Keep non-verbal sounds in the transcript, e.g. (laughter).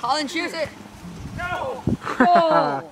Colin, choose it. No! (laughs) Oh!